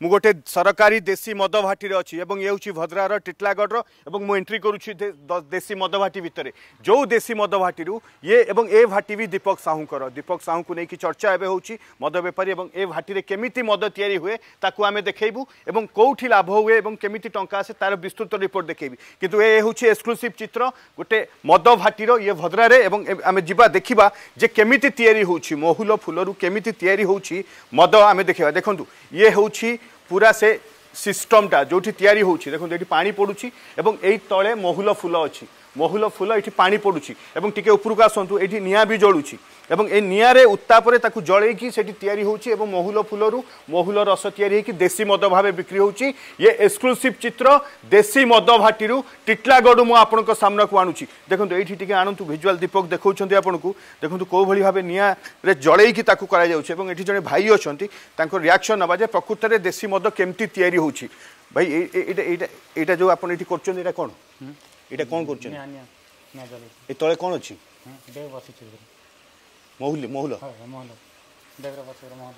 मु गोटे सरकारी देशी मद भाटी अच्छी ये हूँ भद्रार टीटलागढ़ रु एंट्री करुच्छी दे, देशी मद भाटी भितर जो देशी मद भाटी ये एवं ए भाटी भी दीपक साहूकर दीपक साहू को लेकिन चर्चा एवं हूँ मद बेपारी ए भाटी में केमी मद या हुए आम देखू और कौटी लाभ हुए और केमी आसे तार विस्तृत रिपोर्ट देखी कितु ये एक्सक्लूसीव चित्र गोटे मद भाटी ये भद्रे आम जा देखा जे केमी या महुल फुलर केमी या मद आम देखा देखूँ ये हूँ ମଦ ଆମେ ଦେଖିବା ଦେଖନ୍ତୁ ଇଏ ହେଉଛି ପୁରା ସେ ସିଷ୍ଟମଟା ଯେଉଁଠି ତିଆରି ହେଉଛି ଦେଖନ୍ତୁ ଏଠି ପାଣି ପଡ଼ୁଛି ଏବଂ ଏଇ ତଳେ ମହୁଲ ଫୁଲ ଅଛି ମହୁଲ ଫୁଲ ଏଠି ପାଣି ପଡ଼ୁଛି ଏବଂ ଟିକେ ଉପରକୁ ଆସନ୍ତୁ ଏଠି ନିଆଁ ବି ଜଳୁଛି ଏବଂ ଏ ନିଆଁରେ ଉତ୍ତାପରେ ତାକୁ ଜଳେଇକି ସେଠି ତିଆରି ହେଉଛି ଏବଂ ମହୁଲ ଫୁଲରୁ ମହୁଲ ରସ ତିଆରି ହେଇକି ଦେଶୀ ମଦ ଭାବେ ବିକ୍ରି ହେଉଛି। ଇଏ ଏକ୍ସକ୍ଲୁସିଭ୍ ଚିତ୍ର ଦେଶୀ ମଦ ଭାଟିରୁ ଟିଟଲାଗଡ଼ରୁ ମୁଁ ଆପଣଙ୍କ ସାମ୍ନାକୁ ଆଣୁଛି। ଦେଖନ୍ତୁ ଏଇଠି ଟିକେ ଆଣନ୍ତୁ ଭିଜୁଆଲ ଦୀପକ ଦେଖାଉଛନ୍ତି ଆପଣଙ୍କୁ। ଦେଖନ୍ତୁ କେଉଁଭଳି ଭାବେ ନିଆଁରେ ଜଳେଇକି ତାକୁ କରାଯାଉଛି ଏବଂ ଏଠି ଜଣେ ଭାଇ ଅଛନ୍ତି ତାଙ୍କ ରିଆକ୍ସନ୍ ନେବା ଯେ ପ୍ରକୃତରେ ଦେଶୀ ମଦ କେମିତି ତିଆରି ହେଉଛି। ଭାଇ ଏ- ଏ- ଏଇଟା ଏଇଟା ଏଇଟା କ'ଣ କରୁଛନ୍ତି ଏ ତଳେ କ'ଣ ଅଛି ମହୁଲି ମହୁଲ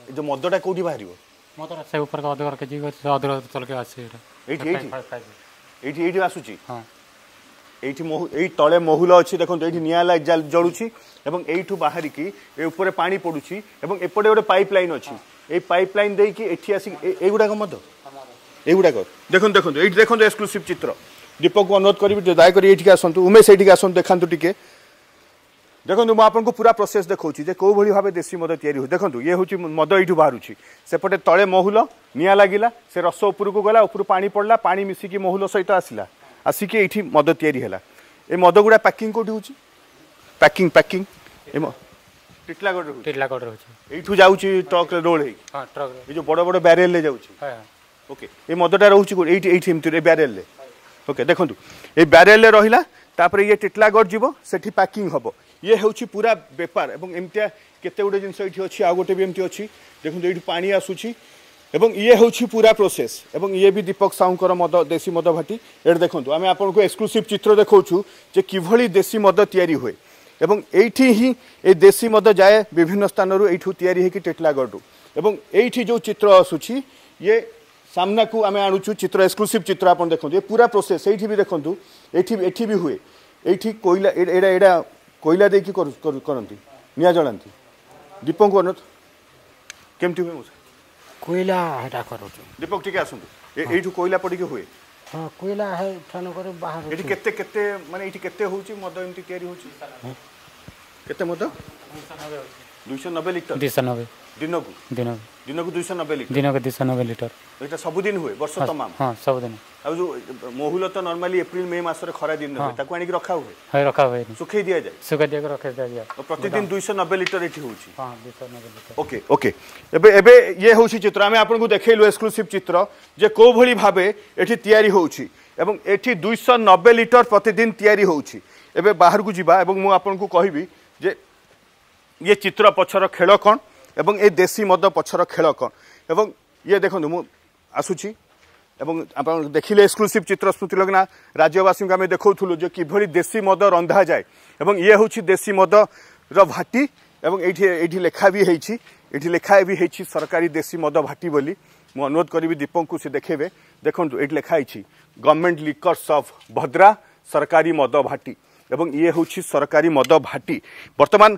ଏ ଯେଉଁ ମଦଟା କେଉଁଠି ବାହାରିବ ମଦଟା ସେ ଉପରକୁ ଅଧଘର କେଜି ଅଛି ଅଧଘର ତଳକେ ଆସୁଛି ଏଇଠି ଏଇଠି ଏଇଠି ଏଇଠି ଆସୁଛି ହଁ এইটি এই তলে মহুল অছি দেখুন এইটি নিয়া জলুছি এবং এইটু বাহারিকি এ উপরে পানি পড়ুছি এবং এপটে গোটে পাইপ লাইন অছি এই পাইপ লাইন দিয়ে এটি আসি এইগুড়াক মদ এইগুড়াক দেখুন দেখুন এইটি দেখুন এক্সক্লুসিভ চিত্র। ଦୀପକଙ୍କୁ ଅନୁରୋଧ କରିବି ଦୟାକରି ଏଇଠିକି ଆସନ୍ତୁ। ଉମେଶ ଏଇଠିକି ଆସନ୍ତୁ ଦେଖାନ୍ତୁ ଟିକେ। ଦେଖନ୍ତୁ ମୁଁ ଆପଣଙ୍କୁ ପୁରା ପ୍ରୋସେସ୍ ଦେଖାଉଛି ଯେ କେଉଁଭଳି ଭାବେ ଦେଶୀ ମଦ ତିଆରି ହେଉଛି। ଦେଖନ୍ତୁ ଇଏ ହେଉଛି ମଦ ଏଇଠୁ ବାହାରୁଛି। ସେପଟେ ତଳେ ମହୁଲ ନିଆଁ ଲାଗିଲା ସେ ରସ ଉପରକୁ ଗଲା ଉପରୁ ପାଣି ପଡ଼ିଲା ପାଣି ମିଶିକି ମହୁଲ ସହିତ ଆସିଲା। ଆସିକି ଏଇଠି ମଦ ତିଆରି ହେଲା। ଏ ମଦ ଗୁଡ଼ା ପ୍ୟାକିଂ କେଉଁଠି ହେଉଛି? ପ୍ୟାକିଂ ପ୍ୟାକିଂ ଏ ଟିଟଲାଗଡ଼ ଟିଟଲାଗଡ଼ ରହୁଛି ଏଇଠୁ ଯାଉଛି ଟ୍ରକ୍ରେ ରୋଲ୍ ହେଇକି। ହଁ ଟ୍ରକ୍ ଏ ଯେଉଁ ବଡ଼ ବଡ଼ ବ୍ୟାରେଲ୍ରେ ଯାଉଛି। ଓକେ ଏ ମଦଟା ରହୁଛି ଏଇଠି ଏଇଠି ଏମିତି ଏ ବ୍ୟାରେଲ୍ରେ ওকে দেখন্তু এই ব্যারেলরে রহিলা তারপরে ইয়ে টিটলাগড় যাব সেটি প্যাকিং হব ইয়ে হচ্ছে পুরা বেপার এবং এমতিয়া কেতে গুড়ে জিনিস এটি অছি আউ গোটে বি এমতি অছি দেখন্তু এইটি পানি আসুছি এবং ইয়ে হচ্ছে পুরা প্রোসেস এবং ইয়ে বি দীপক সাউঙ্কর মদ দেশি মদ ভাটি এটি দেখন্তু আমি আপনার এক্সক্লুসিভ চিত্র দেখাউছু যে কীভাবে দেশি মদ তৈরি হুয়ে এবং এইটি হি এই দেশি মদ যায় বিভিন্ন স্থানରୁ এইঠু তৈরি হয়েকি টেটলাগড় এবং এইটি যে চিত্র আসুছি ইয়ে সামনাকু আমি আনুছু চিত্র এক্সক্লুসিভ চিত্র আপনার দেখুন এ পুরা প্রোসেস এইটি বি দেখুন এটি এটি বি হুয়ে। এইটি কইলা এটা এটা কইলা দিয়ে করতে নিয়া জলাতে দীপঙ্কু অনুরোধ কেমতি হুয়ে মশাই? কইলা এটা করছু দীপক টিকে আসন্তু এইটু কইলা পড়িকে হুয়ে হ্যাঁ কইলা হে ঠান করে বাহার এটি কেতে কেতে মানে এটি কেতে হচ্ছে মদ এমতি তৈরি হচ্ছে কেতে মদ 90 হচ্ছে 290 লিটার? 290 দিনকু? দিনকু। দিনকু 290 লিটার? দিনকু 290 লিটার। এটা সবুদিন হুয়ে বর্ষ তমাম হ্যাঁ সবুদিন আর যে মহুল তো নরমালি এপ্রিল মে মাসরে খরা দিন হুয়ে তাকু আনিকি রাখা হুয়ে হ্যাঁ রাখা হুয়ে শুকাই দিয়া যায় শুকাই দিয়া রাখা যায় প্রতিদিন 290 লিটার এটি হউছি হ্যাঁ 290 লিটার ওকে ওকে এবে এবে ইয়ে হউছি চিত্র আমি আপনাকে দেখাইলু এক্সক্লুসিভ চিত্র যে কো ভলি ভাবে এটি তৈরি হউছি এবং এটি 290 লিটার প্রতিদিন তৈরি হউছি এবে বাহারকু যিবা এবং মু আপনাকে যে ইয়ে চিত্র পছর খেল কণ এবং এই দেশি মদ পছর খেল কণ এবং ইয়ে দেখুন মু আসুছি এবং আপনার দেখলে এক্সক্লুসিভ চিত্র স্মৃতি লগনা রাজ্যবাসী আমি দেখাউলু যে কীভাবে দেশি মদ রন্ধা যায় এবং ইয়ে হচ্ছে দেশি মদর ভাটি এবং এইটি এইটি লেখা বি হয়েছি এটি লেখা বি হয়েছি সরকারি দেশি মদ ভাটি বলে মু অনুরোধ করবি দীপঙ্কু সে দেখেবে দেখুন এটি লেখা হয়েছি গভর্নমেন্ট লিকর্স অফ ভদ্রা সরকারি মদ ভাটি এবং ইয়ে হচ্ছে সরকারি মদ ভাটি বর্তমান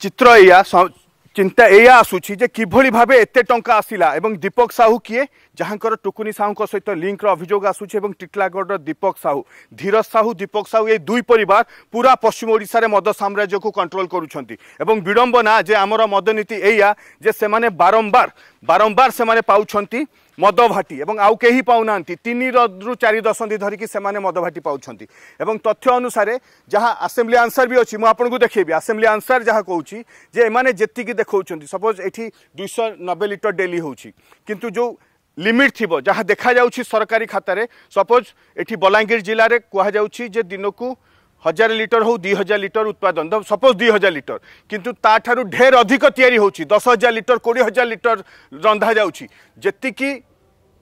ଚିତ୍ର ଏଇଆ ସ- ଚିନ୍ତା ଏଇଆ ଆସୁଛି ଯେ କିଭଳି ଭାବେ ଏତେ ଟଙ୍କା ଆସିଲା ଏବଂ ଦୀପକ ସାହୁ କିଏ ଯାହାଙ୍କର ଟୁକୁନି ସାହୁଙ୍କ ସହିତ ଲିଙ୍କର ଅଭିଯୋଗ ଆସୁଛି ଏବଂ ଟିଟଲାଗଡ଼ର ଦୀପକ ସାହୁ ଧୀରଜ ସାହୁ ଦୀପକ ସାହୁ ଏଇ ଦୁଇ ପରିବାର ପୁରା ପଶ୍ଚିମ ଓଡ଼ିଶାରେ ମଦ ସାମ୍ରାଜ୍ୟକୁ କଣ୍ଟ୍ରୋଲ କରୁଛନ୍ତି ଏବଂ ବିଡ଼ମ୍ବନା ଯେ ଆମର ମଦ ନୀତି ଏଇଆ ଯେ ସେମାନେ ବାରମ୍ବାର ବାରମ୍ବାର ସେମାନେ ପାଉଛନ୍ତି ମଦ ଭାଟି ଏବଂ ଆଉ କେହି ପାଉନାହାନ୍ତି ତିନି ରୁ ଚାରି ଦଶନ୍ଧି ଧରିକି ସେମାନେ ମଦ ଭାଟି ପାଉଛନ୍ତି ଏବଂ ତଥ୍ୟ ଅନୁସାରେ ଯାହା ଆସେମ୍ବଲି ଆନ୍ସର ବି ଅଛି ମୁଁ ଆପଣଙ୍କୁ ଦେଖେଇବି ଆସେମ୍ବଲି ଆନ୍ସର ଯାହା କହୁଛି ଯେ ଏମାନେ ଯେତିକି ଦେଖାଉଛନ୍ତି ସପୋଜ ଏଠି ଦୁଇଶହ ନବେ ଲିଟର ଡେଲି ହେଉଛି କିନ୍ତୁ ଯେଉଁ লিমিট থিব যাহা দেখা যাচ্ছে সরকারি খাতার সপোজ এটি বলাঙ্গীর জেলার কুহযাচ্ছে যে দিনক হাজার লিটর হো দুই হাজার লিটর উৎপাদন সপোজ দুই হাজার লিটর কিন্তু তাঠার ঢের অধিক তৈরি হচ্ছে দশ হাজার লিটর কোড়ি হাজার লিটর রন্ধা যাচ্ছে যেতিকি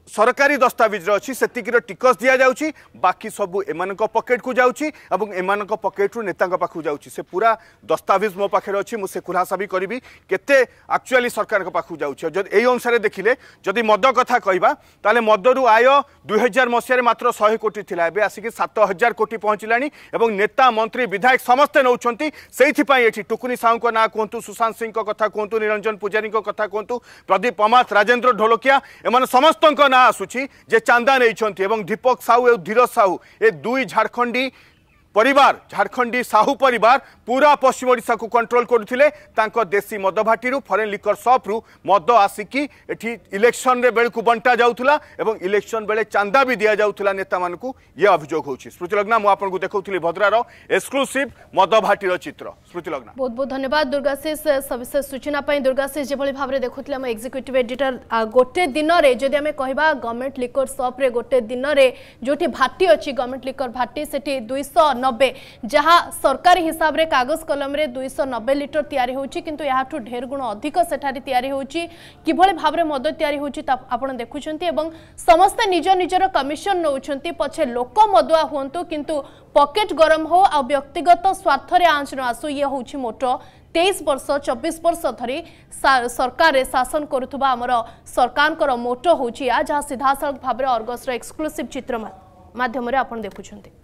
ସରକାରୀ ଦସ୍ତାବିଜରେ ଅଛି ସେତିକିର ଟିକସ ଦିଆଯାଉଛି ବାକି ସବୁ ଏମାନଙ୍କ ପକେଟକୁ ଯାଉଛି ଏବଂ ଏମାନଙ୍କ ପକେଟରୁ ନେତାଙ୍କ ପାଖକୁ ଯାଉଛି। ସେ ପୁରା ଦସ୍ତାବିଜ ମୋ ପାଖରେ ଅଛି ମୁଁ ସେ ଖୁଲାସା ବି କରିବି କେତେ ଆକ୍ଚୁଆଲି ସରକାରଙ୍କ ପାଖକୁ ଯାଉଛି। ଆଉ ଯଦି ଏଇ ଅନୁସାରେ ଦେଖିଲେ ଯଦି ମଦ କଥା କହିବା ତାହେଲେ ମଦରୁ ଆୟ ଦୁଇ ହଜାର ମସିହାରେ ମାତ୍ର ଶହେ କୋଟି ଥିଲା ଏବେ ଆସିକି ସାତ ହଜାର କୋଟି ପହଞ୍ଚିଲାଣି ଏବଂ ନେତା ମନ୍ତ୍ରୀ ବିଧାୟକ ସମସ୍ତେ ନେଉଛନ୍ତି ସେଇଥିପାଇଁ ଏଠି ଟୁକୁନି ସାହୁଙ୍କ ନାଁ କୁହନ୍ତୁ ସୁଶାନ୍ତ ସିଂଙ୍କ କଥା କୁହନ୍ତୁ ନିରଞ୍ଜନ ପୂଜାରୀଙ୍କ କଥା କୁହନ୍ତୁ ପ୍ରଦୀପ ପମାତ ରାଜେନ୍ଦ୍ର ଢୋଲକିଆ ଏମାନେ ସମସ୍ତଙ୍କ ନାଁ ଆସୁଛି ଯେ ଚାନ୍ଦା ନେଇଛନ୍ତି ଏବଂ ଦୀପକ ସାହୁ ଏବଂ ଧୀରଜ ସାହୁ ଏ ଦୁଇ ଝାଡ଼ଖଣ୍ଡୀ पर झारखंडी साहू पर पूरा पश्चिम ओडा को कंट्रोल करुते देशी मद भाटी फरेन लिकर सप्रु मद आसिकी इलेक्शन रे बेलू बंटा जाऊला और इलेक्शन बेले चांदा भी दि जाऊला नेता मानक ये अभियोग होतीलग्ना मुझे देखा भद्रार एक्सक्लूसीव मद भाटी चित्र स्मृतिलग्ना बहुत बहुत धन्यवाद दुर्गाशीष सविशेष सूचना दुर्गाशीष जो भाव में देखुले आम एक्जिक्यूटिव एडिटर गोटे दिन में जदि आम कह गवर्नमेंट लिकर सप्रे गोटे दिन में जो भाटी अच्छी गवर्नमेंट लिकर भाटी से दुई नबे जहाँ सरकारी हिसाब से कागज़ कलम दुईश नब्बे लिटर या कि ढेर गुण अधिक से किभली भाव में मद या आप देखुं समस्ते निज निजर कमिशन नौ पचे लोक मदुआ हूँ कि पकेट गरम हो व्यक्तिगत स्वार्थ रे आँच न आसु, ये हूँ मोटो तेईस वर्ष, चबीस वर्ष धरी सरकार शासन करुवा आम सरकार मोटो हूँ जहाँ सीधा साल भाव अर्गस एक्सक्लूसीव चित्र मध्यम आप देखुंट